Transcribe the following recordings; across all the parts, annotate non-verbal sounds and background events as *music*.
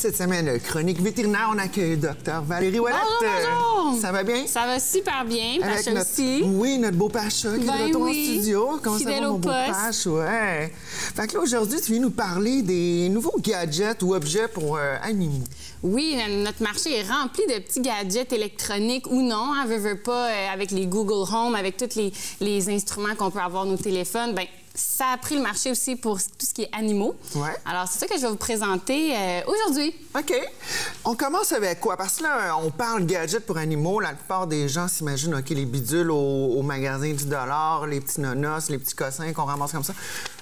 Cette semaine, chronique vétérinaire, on accueille docteur Valérie Ouellette. Bonjour, bonjour. Ça va bien? Ça va super bien, Avec Pacha notre, aussi. Oui, notre beau Pacha qui est Ben de retour oui. en studio. Comment Fidèle ça va, au mon beau poste. Pacha? Ouais. Fait que là, aujourd'hui, tu viens nous parler des nouveaux gadgets ou objets pour euh, animaux. Oui, euh, notre marché est rempli de petits gadgets électroniques ou non, hein, veut, veut pas, euh, avec les Google Home, avec tous les, les instruments qu'on peut avoir nos téléphones. Ben, ça a pris le marché aussi pour tout ce qui est animaux. Ouais. Alors, c'est ça que je vais vous présenter euh, aujourd'hui. OK. On commence avec quoi? Parce que là, on parle gadgets pour animaux. La plupart des gens s'imaginent, OK, les bidules au, au magasin du dollar, les petits nonos, les petits cossins qu'on ramasse comme ça.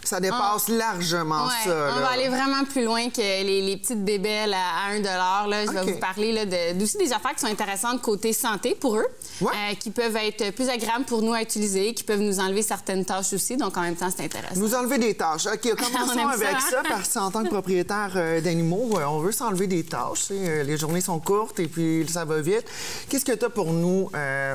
Ça dépasse largement Ouais, ça. on va aller vraiment plus loin que les, les petites bébelles à 1 là. Je vais vous parler là, de- aussi des affaires qui sont intéressantes côté santé pour eux, Ouais. euh, qui peuvent être plus agréables pour nous à utiliser, qui peuvent nous enlever certaines tâches aussi. Donc, en même temps, c'est intéressant. Nous enlever des tâches. OK, *laughs* commençons avec ça, ça, parce qu'en tant que propriétaire euh, d'animaux, euh, on veut s'enlever des tâches. les journées sont courtes et puis ça va vite. Qu'est-ce que tu as pour nous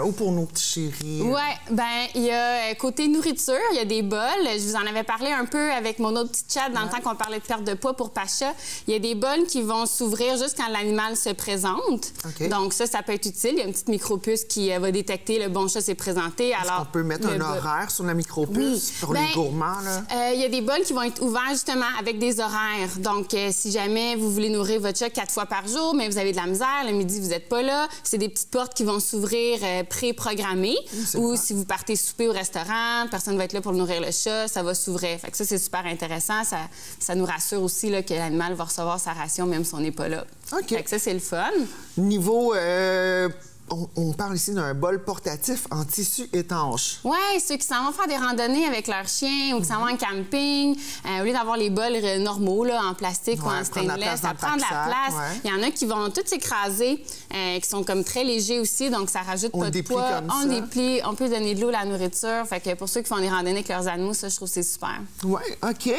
ou pour nos petits chéris? Ouais, ben il y a côté nourriture, il y a des bols. Je vous en avais parlé un peu avec mon autre petit chat dans le temps qu'on parlait de perte de poids pour Pacha. Il y a des bols qui vont s'ouvrir juste quand l'animal se présente. Donc ça, ça peut être utile. Il y a une petite micropuce qui euh, va détecter le bon chat s'est présenté. Alors on peut mettre un bol- horaire sur la micropuce Oui. pour Ben, les gourmands. Là? euh, Il y a des bols qui vont être ouverts justement avec des horaires. Donc, euh, si jamais vous voulez nourrir votre chat quatre fois par jour, mais vous avez de la misère, le midi, vous n'êtes pas là, c'est des petites portes qui vont s'ouvrir pré-programmées. Ou si vous partez souper au restaurant, personne ne va être là pour nourrir le chat, ça va s'ouvrir. Fait que ça, c'est super intéressant. Ça, ça nous rassure aussi là, que l'animal va recevoir sa ration même si on n'est pas là. OK. Fait que ça, c'est le fun. Niveau. euh, on, on parle ici d'un bol portatif en tissu étanche. Oui, ceux qui s'en vont faire des randonnées avec leur chien ou qui s'en vont en camping, euh, au lieu d'avoir les bols euh, normaux là, en plastique ou en stainless, ça prend de la place. ouais. Il y en a qui vont tous s'écraser, euh, qui sont comme très légers aussi, donc ça rajoute On pas de poids. comme on ça. déplie, on peut donner de l'eau, la nourriture. Fait que pour ceux qui font des randonnées avec leurs animaux, ça, je trouve que c'est super. Oui, OK.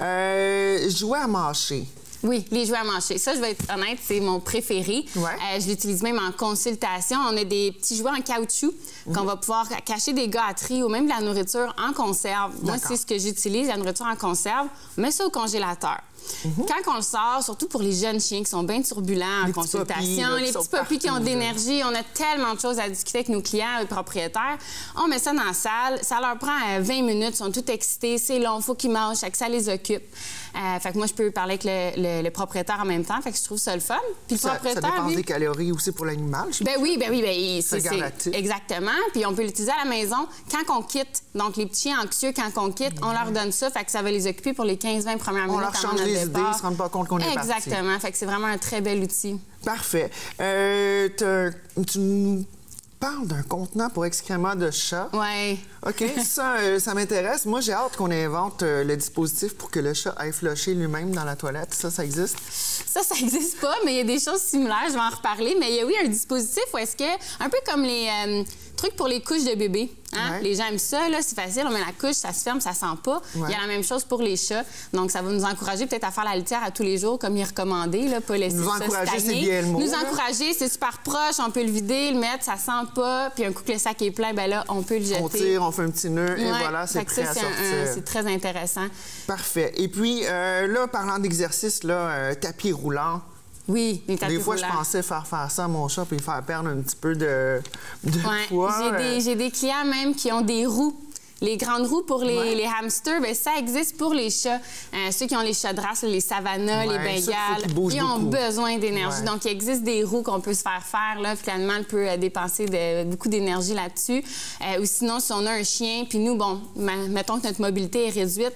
Euh, jouets à mâcher. Oui, les jouets à manger. Ça, je vais être honnête, c'est mon préféré. Ouais. Euh, je l'utilise même en consultation. On a des petits jouets en caoutchouc qu'on va pouvoir cacher des gâteries ou même de la nourriture en conserve. Moi, c'est ce que j'utilise, la nourriture en conserve. On met ça au congélateur. Mhm. Quand on le sort, surtout pour les jeunes chiens qui sont bien turbulents en Les petits consultation, papis, là, qui les petits papis qui ont l'énergie, on a tellement de choses à discuter avec nos clients et propriétaires. On met ça dans la salle, ça leur prend euh, 20 minutes, ils sont tout excités, c'est long, faut qu'ils mangent, fait que ça les occupe. Euh, fait que moi, je peux parler avec le, le- le propriétaire en même temps, fait que je trouve ça le fun. Puis le Ça, ça propriétaire, dépense lui- des calories aussi pour l'animal. je ben oui, ben oui, ben il- c'est exactement. Puis on peut l'utiliser à la maison quand on quitte. Donc les petits chiens anxieux quand on quitte, on leur donne ça, fait que ça va les occuper pour les 15-20 premières On minutes. leur idées, ils se rendent pas compte qu'on est parti. Exactement. Fait que c'est vraiment un très bel outil. Parfait. Euh, tu nous parles d'un contenant pour excréments de chat. Ouais. OK, *laughs* ça, euh, ça m'intéresse. Moi, j'ai hâte qu'on invente euh, le dispositif pour que le chat aille flusher lui-même dans la toilette. Ça, ça existe? Ça, ça n'existe pas, mais il y a des choses similaires. Je vais en reparler. Mais il y a, oui, un dispositif où est-ce que, un peu comme les euh, trucs pour les couches de bébé. hein? Ouais. Les gens aiment ça, là, c'est facile. On met la couche, ça se ferme, ça sent pas. Ouais. Il y a la même chose pour les chats. Donc, ça va nous encourager peut-être à faire la litière à tous les jours, comme il est recommandé, là, pas laisser Nous ça encourager, c'est bien le mot, Nous là. encourager, c'est super proche. On peut le vider, le mettre, ça sent pas. Puis un coup que le sac est plein, ben là, on peut le jeter. On tire, on fait un petit nœud et voilà, c'est prêt ça, à sortir. C'est très intéressant. Parfait. Et puis, euh, là, parlant d'exercice, là, euh, tapis roulant. Oui, les tapis Des fois, je pensais faire faire ça à mon chat puis faire perdre un petit peu de, de Ouais, poids. J'ai euh, des, j'ai des clients même qui ont des roues. Les grandes roues pour les, Ouais. les hamsters, ben ça existe pour les chats. Euh, ceux qui ont les chats de race, les savannas, Ouais, les il bengales, bougent ils ont beaucoup. besoin d'énergie. Ouais. Donc, il existe des roues qu'on peut se faire faire, là, puis l'animal peut euh, dépenser de- beaucoup d'énergie là-dessus. Euh, ou sinon, si on a un chien, puis nous, bon, mettons que notre mobilité est réduite,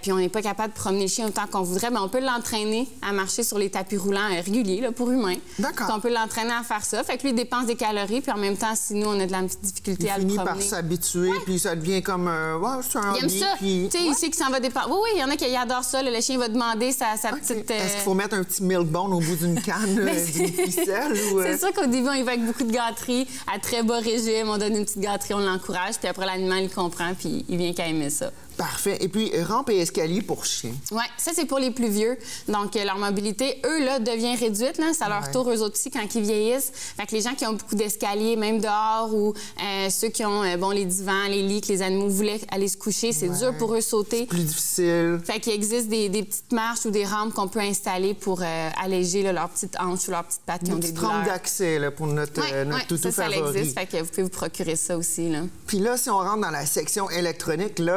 puis on n'est pas capable de promener le chien autant qu'on voudrait, ben on peut l'entraîner à marcher sur les tapis roulants réguliers, là, pour humains. D'accord. On peut l'entraîner à faire ça. Fait que lui, il dépense des calories, puis en même temps, si nous, on a de la difficulté il à le finit promener. par s'habituer, puis ça devient comme. Euh, ouais, c'est un Il aime hobby, ça. puis- Tu sais, il sait qu'il s'en va dépenser. Oui, oui, il y en a qui adorent ça. là. Le chien va demander sa, petite. euh, Est-ce qu'il faut mettre un petit milk bone au bout d'une canne, euh, d'une ficelle? Ou, euh, C'est sûr qu'au début, on y va avec beaucoup de gâteries, à très bas régime. On donne une petite gâterie, on l'encourage. Puis après, l'animal, il comprend, puis il vient qu'à aimer ça. Parfait. Et puis, rampe et escalier pour chiens. Oui, ça, c'est pour les plus vieux. Donc, euh, leur mobilité, eux, là, devient réduite. Là. Ça leur Ouais. tour, eux autres aussi, quand ils vieillissent. Fait que les gens qui ont beaucoup d'escaliers, même dehors, ou euh, ceux qui ont, euh, bon, les divans, les lits, que les animaux voulaient aller se coucher, c'est Ouais. dur pour eux sauter. Plus difficile. Fait qu'il existe des, des petites marches ou des rampes qu'on peut installer pour euh, alléger là, leurs petites hanches ou leurs petites pattes qui ont des petite rampe douleurs. d'accès là, pour notre, Ouais, notre ouais, toutou ça, ça favori. existe. Fait que vous pouvez vous procurer ça aussi. Là. Puis là, si on rentre dans la section électronique, là,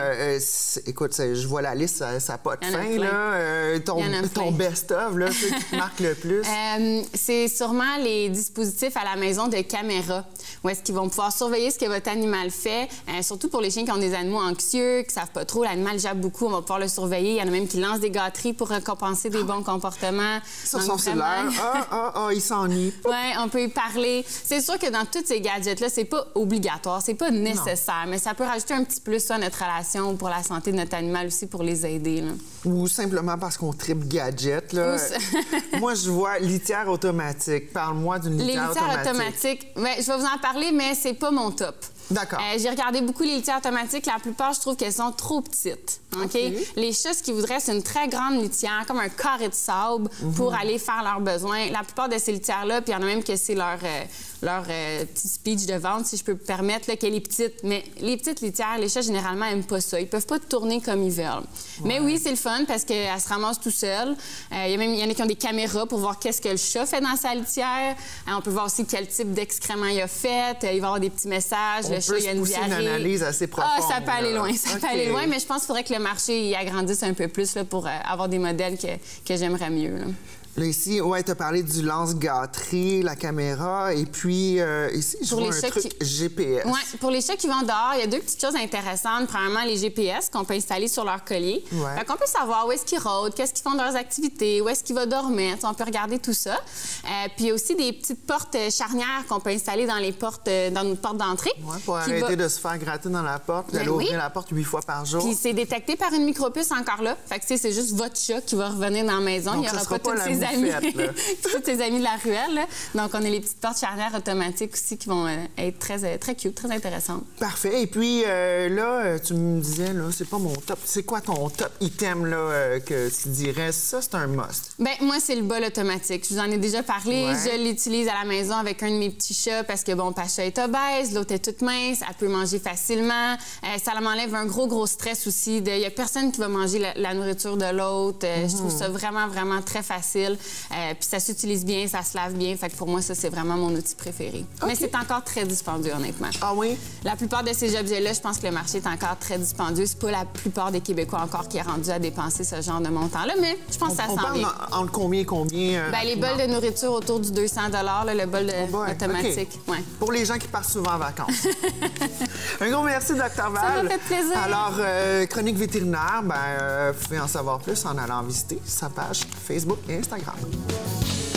euh, euh, écoute, je vois la liste, ça n'a pas de fin, là. Euh, ton best-of, là, ceux qui te *laughs* marquent le plus. Euh, c'est sûrement les dispositifs à la maison de caméra, où est-ce qu'ils vont pouvoir surveiller ce que votre animal fait, surtout pour les chiens qui ont des animaux anxieux, qui savent pas trop, l'animal jappe beaucoup, on va pouvoir le surveiller. Il y en a même qui lancent des gâteries pour récompenser des bons comportements. Sur son cellulaire. Ah, ah, ah, il s'ennuie. *laughs* Oui, on peut y parler. C'est sûr que dans tous ces gadgets-là, c'est pas obligatoire, c'est pas nécessaire, mais ça peut rajouter un petit plus à notre relation pour la santé de notre animal aussi, pour les aider. là. Ou simplement parce qu'on tripe gadget, là. *laughs* Moi, je vois litière automatique. Parle-moi d'une Les litière, litières automatique. automatiques, ben, je vais vous en parler, mais c'est pas mon top. D'accord. Euh, J'ai regardé beaucoup les litières automatiques. La plupart, je trouve qu'elles sont trop petites. OK? Les chats, ce qu'ils voudraient, c'est une très grande litière, comme un carré de sable, Mhm. pour aller faire leurs besoins. La plupart de ces litières-là, puis il y en a même que c'est leur, euh, leur euh, petit speech de vente, si je peux me permettre, qu'elle est petite. Mais les petites litières, les chats, généralement, n'aiment pas ça. Ils peuvent pas tourner comme ils veulent. Mais oui, c'est le fun parce qu'elle se ramasse tout seul. Euh, Il y a même il y en a qui ont des caméras pour voir qu'est-ce que le chat fait dans sa litière. Euh, on peut voir aussi quel type d'excréments il a fait. Il va y avoir des petits messages. Le chat, il y a une analyse assez Ah, ça profonde, peut aller loin. Ça peut aller loin, mais je pense qu'il faudrait que le marché y agrandisse un peu plus là, pour euh, avoir des modèles que, que j'aimerais mieux. là. Là, ici, ouais, tu as parlé du lance-gâterie, la caméra, et puis euh, ici, je Pour vois les un truc qui- GPS. Ouais, pour les chats qui vont dehors, il y a deux petites choses intéressantes. Premièrement, les GPS qu'on peut installer sur leur collier. Ouais. Fait qu'on peut savoir où est-ce qu'ils rôdent, qu'est-ce qu'ils font de leurs activités, où est-ce qu'ils vont dormir. On peut regarder tout ça. Euh, puis il y a aussi des petites portes euh, charnières qu'on peut installer dans les portes, dans nos portes d'entrée. Ouais, pour arrêter va- de se faire gratter dans la porte, Ben d'aller oui. ouvrir la porte huit fois par jour. Puis c'est détecté par une micropuce encore là. Fait que c'est juste votre chat qui va revenir dans la maison. Donc, il n'y aura pas, pas ses amis. *laughs* tous ses amis de la ruelle. là. Donc on a les petites portes charnières automatiques aussi qui vont euh, être très, euh, très cute, très intéressantes. Parfait. Et puis euh, là, tu me disais, là, c'est pas mon top. C'est quoi ton top item là, que tu dirais, ça, c'est un must? Ben moi, c'est le bol automatique. Je vous en ai déjà parlé. Ouais. Je l'utilise à la maison avec un de mes petits chats parce que, bon, Pacha est obèse, l'autre est toute mince, elle peut manger facilement. Euh, ça m'enlève un gros, gros stress aussi. Il n'y a personne qui va manger la, la nourriture de l'autre. Euh, Je trouve ça vraiment, vraiment très facile. Euh, Puis ça s'utilise bien, ça se lave bien. Fait que pour moi, ça, c'est vraiment mon outil préféré. Mais c'est encore très dispendieux, honnêtement. Ah oui? La plupart de ces objets-là, je pense que le marché est encore très dispendieux. C'est pas la plupart des Québécois encore qui est rendu à dépenser ce genre de montant-là, mais je pense que ça On s'en parle vient. en- entre combien et combien? euh, Ben, les bols de nourriture autour du 200 là, le bol de- Oh automatique. Ouais. Pour les gens qui partent souvent en vacances. *laughs* un gros merci, Dr. Val. m'a fait plaisir. Alors, euh, Chronique vétérinaire, ben, euh, vous pouvez en savoir plus en allant visiter sa page Facebook et Instagram. Hi.